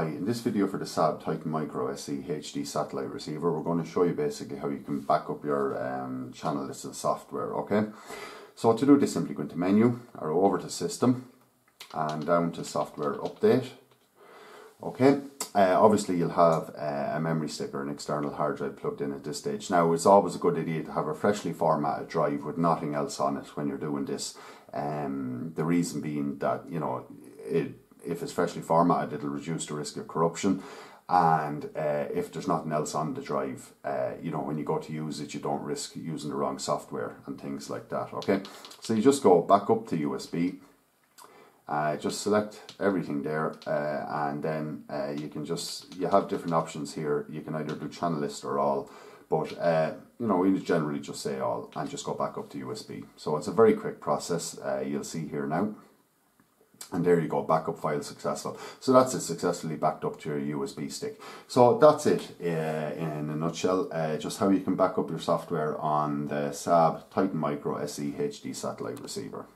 Hi, in this video for the SAB Titan Micro SE HD satellite receiver, we're going to show you basically how you can back up your um, channel listed software, okay? So to do this, simply go into menu, or over to system, and down to software update. Okay, uh, obviously you'll have uh, a memory stick or an external hard drive plugged in at this stage. Now it's always a good idea to have a freshly formatted drive with nothing else on it when you're doing this. Um, the reason being that, you know, it if it's freshly formatted, it'll reduce the risk of corruption. And uh, if there's nothing else on the drive, uh, you know, when you go to use it, you don't risk using the wrong software and things like that. Okay, so you just go back up to USB. Uh, just select everything there uh, and then uh, you can just you have different options here you can either do channel list or all but uh, you know we generally just say all and just go back up to USB so it's a very quick process you'll see here now and there you go, backup file successful. So that's it, successfully backed up to your USB stick. So that's it uh, in a nutshell, uh, just how you can back up your software on the SAB Titan Micro SE HD satellite receiver.